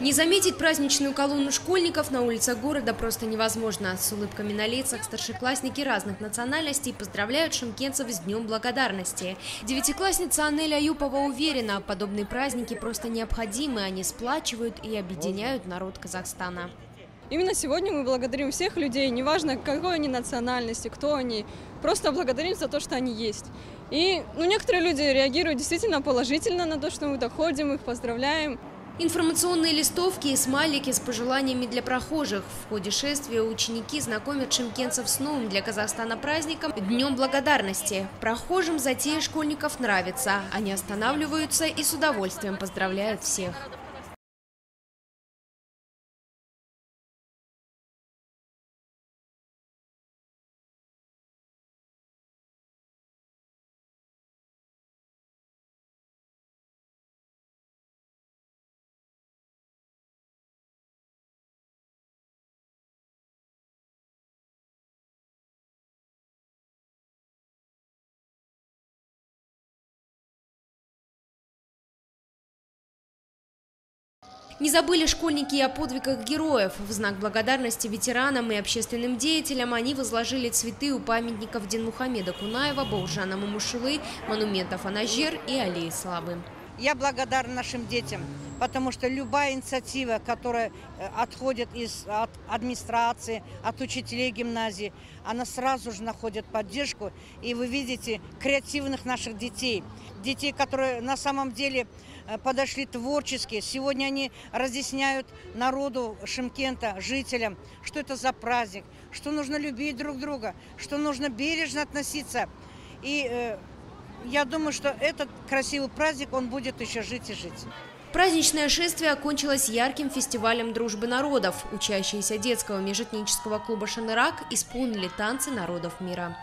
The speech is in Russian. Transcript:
Не заметить праздничную колонну школьников на улицах города просто невозможно. С улыбками на лицах старшеклассники разных национальностей поздравляют шимкенцев с Днем Благодарности. Девятиклассница Анеля Аюпова уверена, подобные праздники просто необходимы, они сплачивают и объединяют народ Казахстана. Именно сегодня мы благодарим всех людей, неважно какой они национальности, кто они, просто благодарим за то, что они есть. И ну, некоторые люди реагируют действительно положительно на то, что мы доходим, их поздравляем. Информационные листовки и смайлики с пожеланиями для прохожих. В ходе шествия ученики знакомят шимкенцев с новым для Казахстана праздником – Днем Благодарности. Прохожим затея школьников нравится. Они останавливаются и с удовольствием поздравляют всех. Не забыли школьники и о подвигах героев. В знак благодарности ветеранам и общественным деятелям они возложили цветы у памятников Динмухамеда Кунаева, Бауржана Мамушилы, монументов Анажер и Аллеи Славы. Я благодарна нашим детям, потому что любая инициатива, которая э, отходит из, от администрации, от учителей гимназии, она сразу же находит поддержку. И вы видите креативных наших детей, детей, которые на самом деле э, подошли творчески. Сегодня они разъясняют народу Шимкента, жителям, что это за праздник, что нужно любить друг друга, что нужно бережно относиться. И э, я думаю, что этот красивый праздник, он будет еще жить и жить. Праздничное шествие окончилось ярким фестивалем дружбы народов. Учащиеся детского межэтнического клуба «Шанырак» исполнили танцы народов мира.